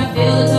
I feel it.